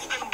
Austin